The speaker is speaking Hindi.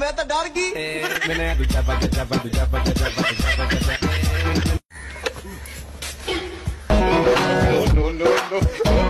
मैं तो डर गई no, no, no.